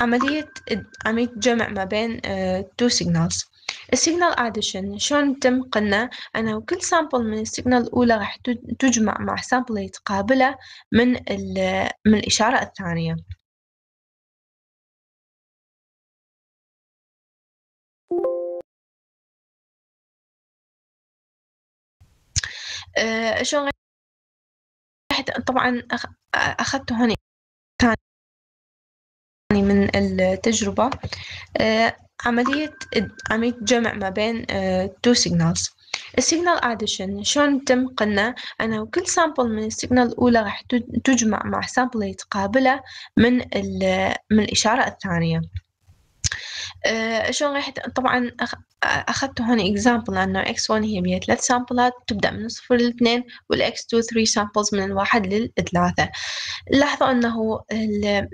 عملية عملية جمع ما بين تو سيجنالز السيجنال اديشن شلون تم قلنا انه كل سامبل من السيجنال الأولى راح تجمع مع سامبل يتقابله من من الإشارة الثانية. آه، شلون طبعا أخذت هوني من التجربة. آه، عملية عملية جمع ما بين تو سيجنالز السيجنال اديشن شلون تم قلنا أنه كل سامبل من السيجنال الأولى راح تجمع مع سامبل يتقابله من من الإشارة الثانية. شلون راح طبعا أخذت هون إكزامبل أنه إكس 1 هي بيها ثلاث سامبلات تبدأ من الصفر للاثنين والإكس 2 3 سامبلز من الواحد للثلاثة. لاحظوا أنه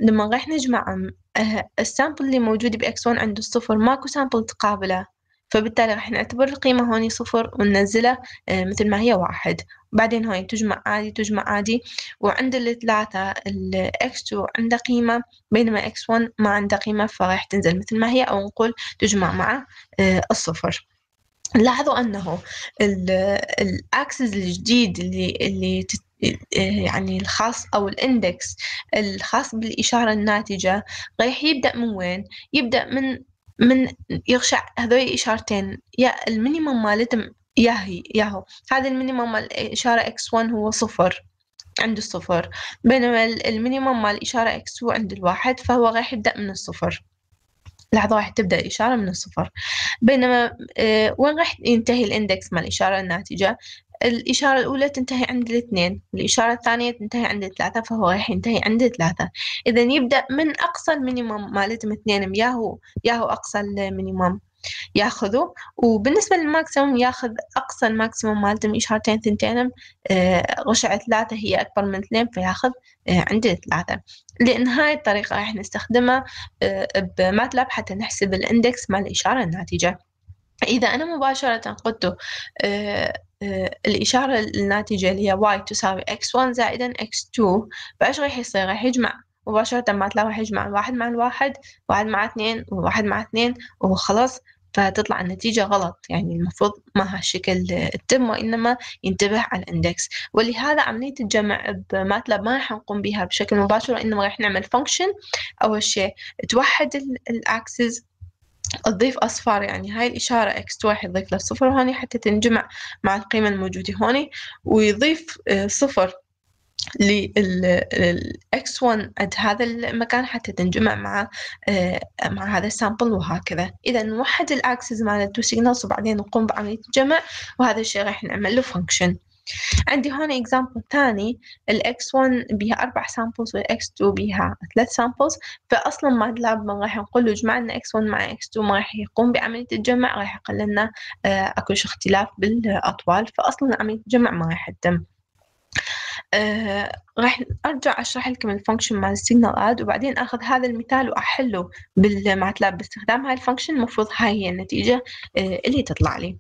لما راح نجمع آه، السامبل اللي موجود بإكس 1 عند الصفر ماكو سامبل تقابله. فبالتالي راح نعتبر القيمة هوني صفر وننزلها آه، مثل ما هي واحد. بعدين هاي تجمع عادي تجمع عادي. وعند الثلاثة ال x2 عنده قيمة بينما x1 ما عنده قيمة فراح تنزل مثل ما هي أو نقول تجمع مع آه، الصفر. لاحظوا أنه الأكسس الجديد اللي اللي آه، يعني الخاص أو الإندكس الخاص بالإشارة الناتجة رايح يبدأ من وين؟ يبدأ من من يغشع هذول إشارتين. يا المينيمم مالتهم ياهي ياهو هذا المينيمم مال الإشارة x1 هو صفر عند الصفر. بينما المينيمم مال الإشارة x2 عند الواحد فهو راح يبدأ من الصفر. لحظة راح تبدأ الإشارة من الصفر. بينما آه وين راح ينتهي الإندكس مال الإشارة الناتجة؟ الإشارة الأولى تنتهي عند الاثنين الإشارة الثانية تنتهي عند ثلاثة فهو راح ينتهي عند ثلاثة. إذا يبدأ من أقصى المينيمم مالتهم اثنين ياهو ياهو أقصى المينيمم ياخذوا وبالنسبة للماكسيموم ياخذ أقصى الماكسيموم مالتهم إشارتين ثنتين آه، غشع ثلاثة هي أكبر من اثنين فياخذ آه، عند ثلاثة. لأن هاي الطريقة راح نستخدمها آه، بماتلاب حتى نحسب الإندكس مال الإشارة الناتجة. إذا أنا مباشرة قلت الإشارة الناتجة اللي هي y تساوي x1 زائدا x2 فإيش راح يصير؟ راح يجمع. مباشرة ماتلاب راح يجمع واحد مع الواحد واحد مع اثنين وواحد مع اثنين وخلاص. فتطلع النتيجة غلط. يعني المفروض ما هالشكل تتم وإنما ينتبه على الإندكس. ولهذا عملية الجمع بماتلاب ما راح نقوم بها بشكل مباشر وإنما راح نعمل فانكشن أول شيء توحد الأكسس تضيف أصفار يعني هاي الإشارة x واحد يضيف له صفر هوني حتى تنجمع مع القيمة الموجودة هوني. ويضيف آه، صفر للإكس 1 عند هذا المكان حتى تنجمع مع آه، مع هذا السامبل وهكذا. إذا نوحد الأكسس مال التو سيجنالز وبعدين نقوم بعملية الجمع وهذا الشيء راح نعمل له فانكشن عندي هون اكزامبل ثاني الاكس 1 بيها أربع سامبلز والاكس 2 بيها ثلاث سامبلز فاصلا ما لاب ما راح نقول له جمع لنا إكس 1 مع إكس 2 ما راح يقوم بعملية الجمع راح يقل لنا آه، أكو اختلاف بالأطوال فاصلا عملية الجمع ما راح تتم. آه، راح أرجع أشرح لكم الفانكشن مال السيجنال اد وبعدين أخذ هذا المثال وأحله بالماتلاب باستخدام هاي الفانكشن المفروض هاي هي النتيجة آه، اللي تطلع لي.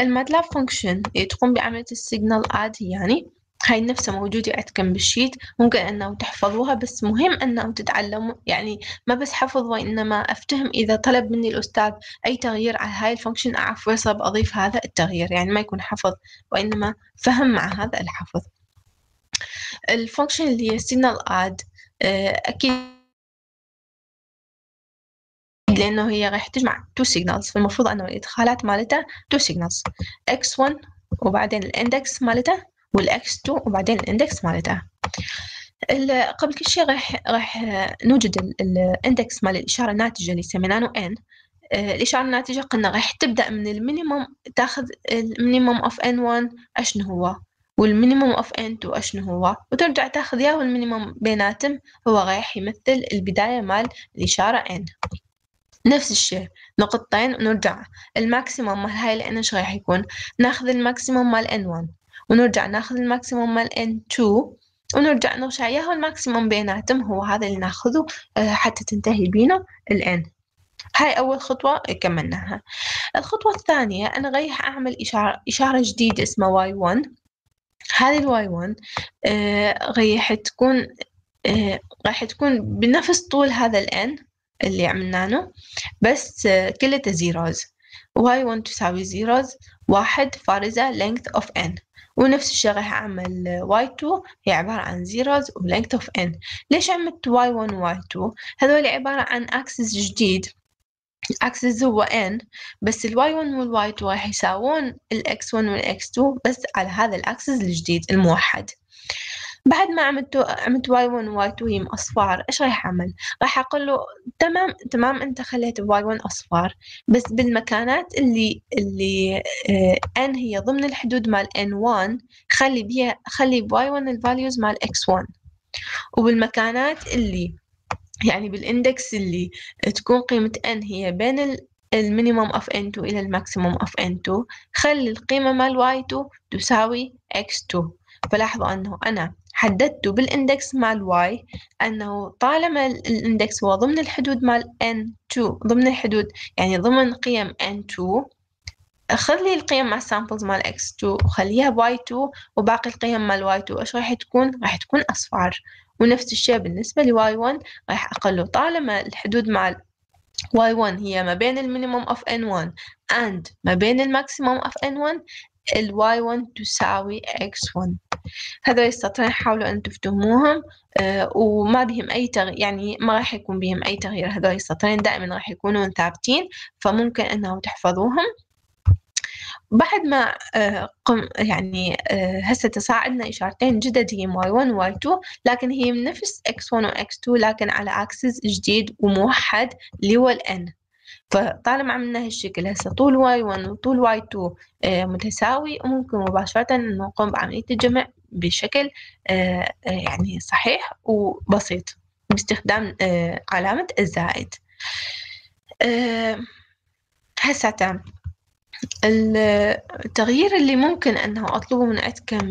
الماتلاب فانكشن تقوم بعملية السيجنال اد يعني هاي نفسها موجودة عندكم بالشيت ممكن أنه تحفظوها بس مهم أنه تتعلموا يعني ما بس حفظ وإنما أفتهم إذا طلب مني الأستاذ أي تغيير على هاي الفانكشن أعرف وين أضيف هذا التغيير يعني ما يكون حفظ وإنما فهم مع هذا الحفظ. الفانكشن اللي هي signal add آه، أكيد لأنه هي راح تجمع two signals. فالمفروض أنه الإدخالات مالتها two signals. X1 وبعدين الإندكس مالته والاكس 2 وبعدين الإندكس مالتها. قبل كل شيء راح راح نوجد الإندكس مال الإشارة الناتجة اللي سميناه آه، الإشارة الناتجة قلنا راح تبدأ من المينيموم تاخذ المينيموم اوف n1 أشنو هو والمينيموم اوف n2 أشنو هو وترجع تاخذ ياه المينيموم بيناتهم هو رايح يمثل البداية مال الإشارة n. نفس الشيء. نقطتين ونرجع الماكسيموم مال هاي الان إيش راح يكون؟ ناخذ الماكسيموم مال n1 ونرجع ناخذ الماكسيموم مال N2 ونرجع نرجع ياهو الماكسيموم بيناتهم هو هذا اللي ناخذه آه، حتى تنتهي بينا ال N. هاي أول خطوة كملناها. الخطوة الثانية أنا رايح أعمل إشارة, إشارة جديدة اسمها Y1 هذه ال Y1 آه، رايح تكون آه راح تكون بنفس طول هذا الان اللي عملناه. بس آه كلها زيروز y1 تساوي زيروز واحد فارزة length of n. ونفس الشيء راح أعمل y2 هي عبارة عن zeros و length of n. ليش عملت y1 و y2 هذول عبارة عن axis جديد. axis هو n. بس ال y1 وال y2 راح يساوون ال x1 وال x2 بس على هذا الأكسس الجديد الموحد. بعد ما عملت عملت y1 y2 هي أصفار إيش راح أعمل؟ راح أقول له تمام تمام أنت خليت y1 أصفار بس بالمكانات اللي اللي آه ان هي ضمن الحدود مال n1 خلي بيها خلي ب y1 ال values مال x1 وبالمكانات اللي يعني بال index اللي تكون قيمة n هي بين ال minimum of n2 إلى ال maximum of n2 خلي القيمة مال y2 تساوي x2 فلاحظوا أنه أنا حددت بال index مال y أنه طالما ال index هو ضمن الحدود مال n2 ضمن الحدود يعني ضمن قيم n2 خلي القيم مع ال samples مال x2 وخليها ب y2 وباقي القيم مال y2 إيش راح تكون؟ راح تكون أصفار. ونفس الشيء بالنسبة ل y1 راح أقله. طالما الحدود مال y1 هي ما بين ال minimum of n1 and ما بين ال maximum of n1 ال y1 تساوي x1 هذول السطرين حاولوا أن تفتهموهم آه وما بهم أي تغيير يعني ما راح يكون بهم أي تغيير. هذول السطرين دائما راح يكونون ثابتين فممكن أنه تحفظوهم. بعد ما آه قم يعني آه هسه تصاعدنا إشارتين جدد هي y1 و y2 لكن هي من نفس x1 و x2 لكن على axis جديد وموحد اللي هو ال n فطالما عملنا هالشكل هسه طول y1 وطول y2 آه متساوي وممكن مباشرة نقوم بعملية الجمع. بشكل آه آه يعني صحيح وبسيط باستخدام آه علامة الزائد. هسه التغيير اللي ممكن أنه أطلبه من عندكم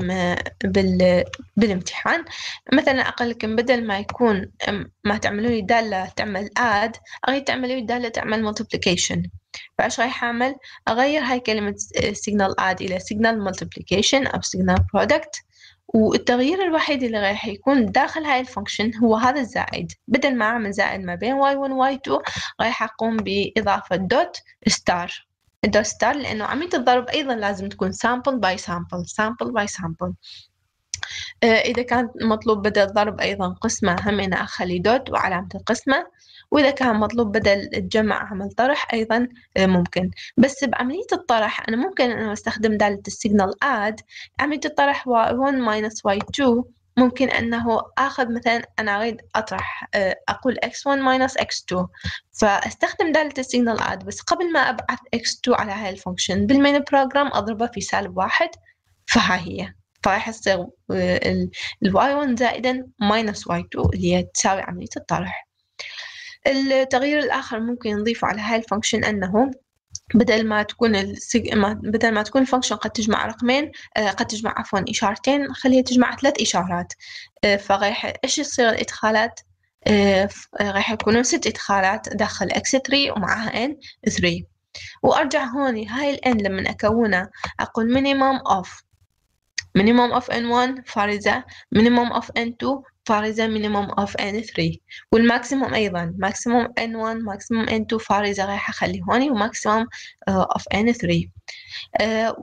بال... بالامتحان مثلا أقول لكم بدل ما يكون ما تعملوا لي دالة تعمل add أريد تعملوا لي دالة تعمل multiplication. فإيش رايح أعمل أغير هاي كلمة signal add إلى signal multiplication أو signal product. والتغيير الوحيد اللي راح يكون داخل هاي ال function هو هذا الزائد. بدل ما أعمل زائد ما بين y1 و y2 راح أقوم بإضافة dot star ال dot star لأنه عملية الضرب أيضا لازم تكون sample by sample sample by sample. إذا كان مطلوب بدل الضرب أيضا قسمة هم أنا أخلي dot وعلامة القسمة. وإذا كان مطلوب بدل الجمع أعمل طرح أيضا ممكن. بس بعملية الطرح أنا ممكن أنه أستخدم دالة ال signal add عملية الطرح y1 minus y2 ممكن أنه آخذ مثلا أنا أريد أطرح أقول x1 minus x2 فأستخدم دالة ال signal add بس قبل ما أبعث x2 على هاي ال function بال main program أضربه في سالب واحد. فها هي. فراح يصير ال y1 زائدا minus y2 اللي هي تساوي عملية الطرح. التغيير الآخر ممكن نضيفه على هاي ال function أنه بدل ما تكون ال sig... بدل ما تكون ال function قد تجمع رقمين آه قد تجمع عفوا إشارتين خليها تجمع ثلاث إشارات. آه فراح إيش يصير الإدخالات؟ آه راح يكونون ست إدخالات داخل x3 ومعها n 3 وأرجع هون هاي ال n لما أكونها أقول minimum of minimum of n1 فارزة minimum of n2 فارزة minimum of n3 والماكسيموم أيضا. maximum n1 maximum n2 فارزة راح أخلي هوني وماكسيموم of n3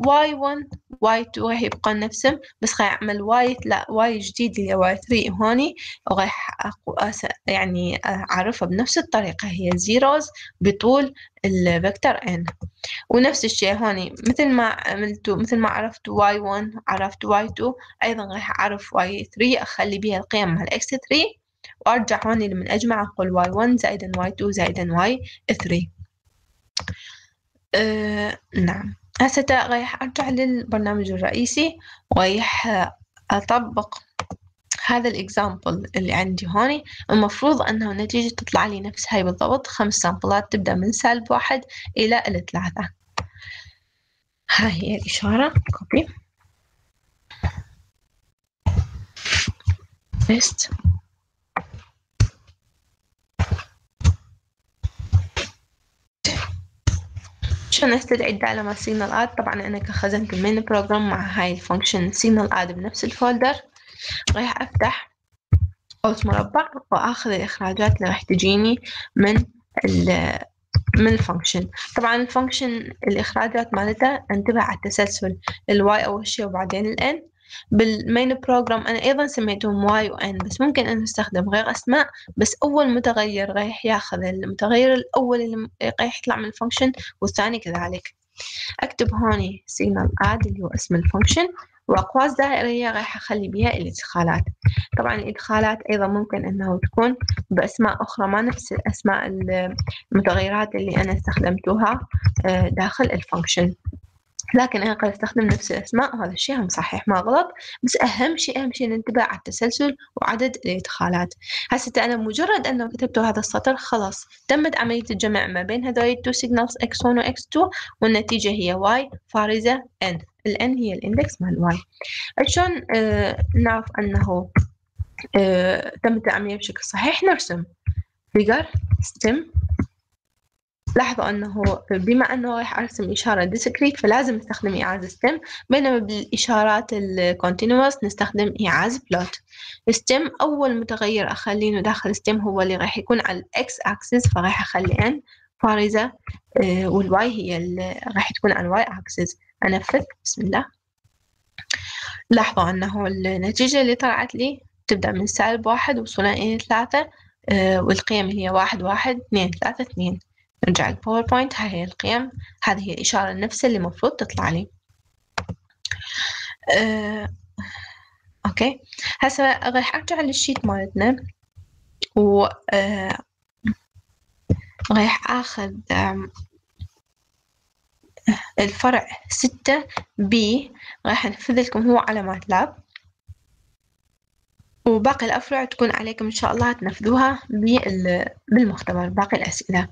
y1 y2 راح يبقى نفسهم بس راح أعمل y لا y جديد اللي هو y3 هوني وراح يعني أعرفها بنفس الطريقة. هي zeros بطول الفيكتور n. ونفس الشيء هوني. مثل ما عملتوا مثل ما عرفت y1 عرفت y2 أيضا راح أعرف y3 أخلي بها القيم مع x3 وأرجع هوني لمن أجمع أقول y1 زائدا y2 زائدا y3 أه نعم. هسه رايح أرجع للبرنامج الرئيسي. ورايح أطبق هذا ال example اللي عندي هوني المفروض أنه النتيجة تطلع لي نفس هاي بالضبط. خمس sample ات تبدأ من سالب واحد إلى الثلاثة ها هي الإشارة. copy paste عشان استدعي الدالة مع signal add طبعا أنا خزنت ال main program مع هاي ال function signal add بنفس ال folder رايح أفتح قوس مربع وآخذ الإخراجات اللي راح تجيني من ال من ال function طبعا ال function الإخراجات مالتها انتبه على التسلسل ال y أول شي وبعدين ال n بال main program أنا أيضا سميتهم y one بس ممكن أن نستخدم غير أسماء بس أول متغير رايح ياخذ المتغير الأول اللي رايح يطلع من ال function والثاني كذلك. أكتب هوني signal add اللي هو اسم ال function وأقواس دائرية راح أخلي بها الإدخالات. طبعا الإدخالات أيضا ممكن أنه تكون بأسماء أخرى ما نفس الأسماء المتغيرات اللي أنا استخدمتها آه، داخل ال function لكن أنا قد أستخدم نفس الأسماء وهذا الشيء هم صحيح ما غلط. بس أهم شيء أهم شيء ننتبه على التسلسل وعدد الإدخالات. هسه أنا مجرد أنه كتبت هذا السطر خلاص. تمت عملية الجمع ما بين هذول ال two signals x1 و x2 والنتيجة هي y فارزة n. ال n هي ال index مال y. شلون آه نعرف أنه آه تمت العملية بشكل صحيح؟ نرسم. figure stem. لاحظوا أنه بما أنه راح أرسم إشارة discrete فلازم نستخدم إيعاز stem بينما بالإشارات ال continuous نستخدم إيعاز plot. stem أول متغير أخلينه داخل stem هو اللي راح يكون على ال x axis فراح أخلي n فارزة وال y هي اللي راح تكون على ال y axis. أنفذ بسم الله. لاحظوا أنه النتيجة اللي طلعت لي تبدأ من سالب واحد وصولا إلى ثلاثة آه، والقيم هي واحد واحد اثنين ثلاثة اثنين. نرجع ال PowerPoint هاي هي القيم. هذه هي الإشارة نفسها اللي المفروض تطلع لي. أه، أوكي. هسا راح أرجع لل sheet مالتنا. و أه، راح آخذ الفرع ستة بي راح أنفذ لكم هو على ماتلاب وباقي الأفرع تكون عليكم إن شاء الله تنفذوها بالمختبر باقي الأسئلة.